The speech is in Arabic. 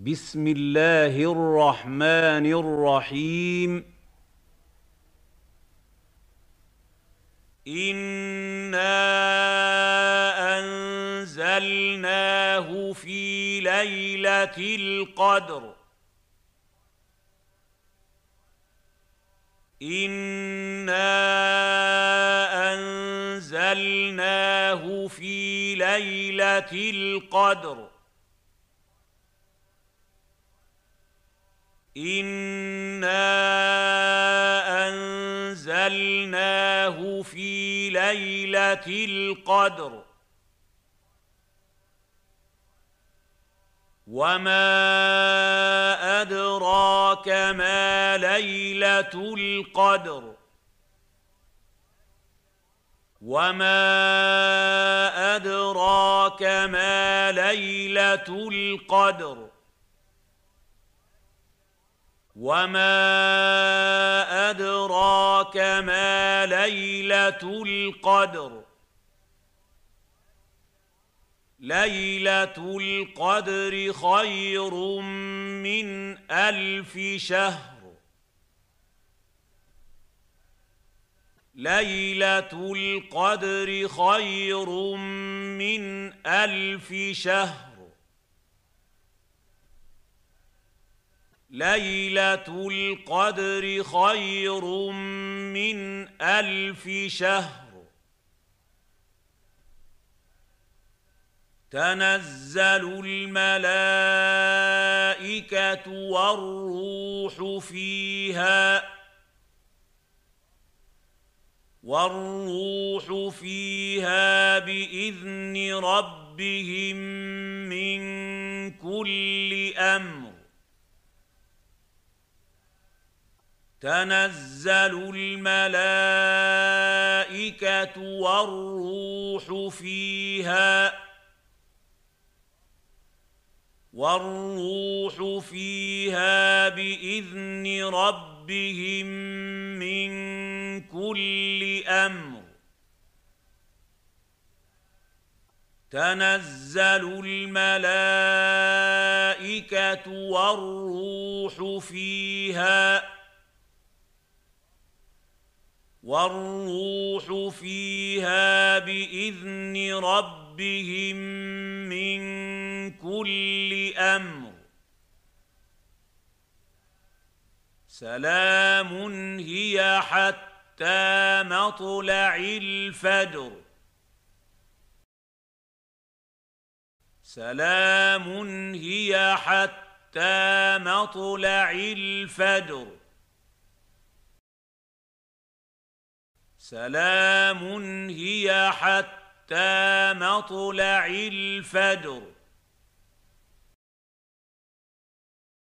بسم الله الرحمن الرحيم انا انزلناه في ليله القدر انا انزلناه في ليله القدر انا انزلناه في ليله القدر وما ادراك ما ليله القدر وما ادراك ما ليله القدر وما ادراك ما ليله القدر ليله القدر خير من الف شهر ليله القدر خير من الف شهر ليلة القدر خير من ألف شهر. تنزل الملائكة والروح فيها والروح فيها بإذن ربهم من كل أمر. تنزل الملائكة والروح فيها والروح فيها بإذن ربهم من كل أمر. تنزل الملائكة والروح فيها والروح فيها بإذن ربهم من كل أمر. سلام هي حتى مطلع الفجر. سلام هي حتى مطلع الفجر. سلام هي حتى مطلع الفجر.